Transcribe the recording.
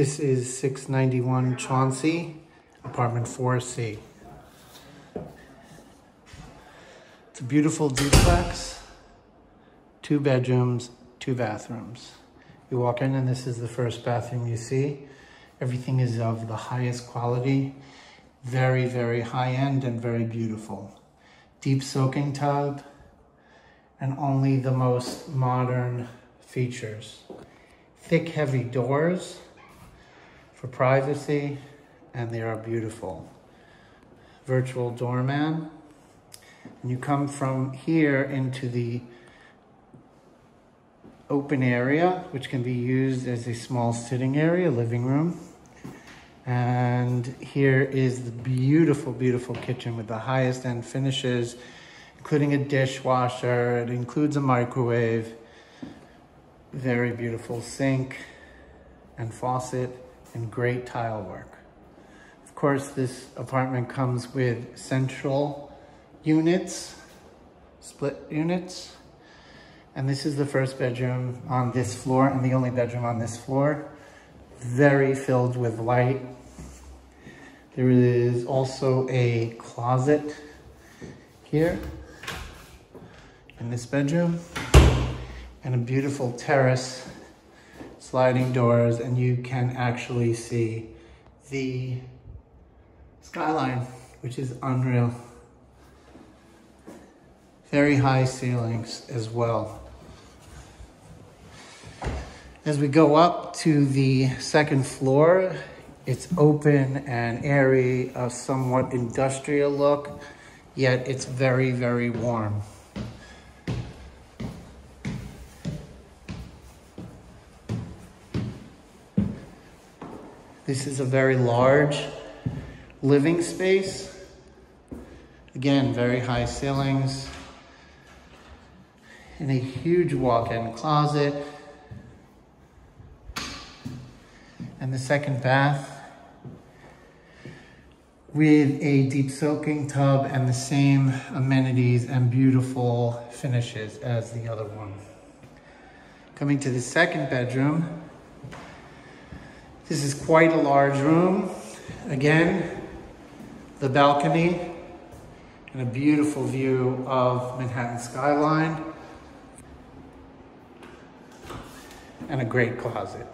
This is 691 Chauncey, apartment 4C. It's a beautiful duplex, two bedrooms, two bathrooms. You walk in and this is the first bathroom you see. Everything is of the highest quality, very, very high end and very beautiful. Deep soaking tub and only the most modern features. Thick, heavy doors for privacy and they are beautiful. Virtual doorman. And you come from here into the open area, which can be used as a small sitting area, living room. And here is the beautiful, beautiful kitchen with the highest end finishes, including a dishwasher. It includes a microwave, very beautiful sink and faucet, and great tile work. Of course, this apartment comes with central units, split units, and this is the first bedroom on this floor and the only bedroom on this floor. Very filled with light. There is also a closet here in this bedroom and a beautiful terrace, sliding doors, and you can actually see the skyline, which is unreal. Very high ceilings as well. As we go up to the second floor, it's open and airy, a somewhat industrial look, yet it's very, very warm. This is a very large living space. Again, very high ceilings and a huge walk-in closet. And the second bath with a deep soaking tub and the same amenities and beautiful finishes as the other one. Coming to the second bedroom, this is quite a large room. Again, the balcony and a beautiful view of Manhattan skyline and a great closet.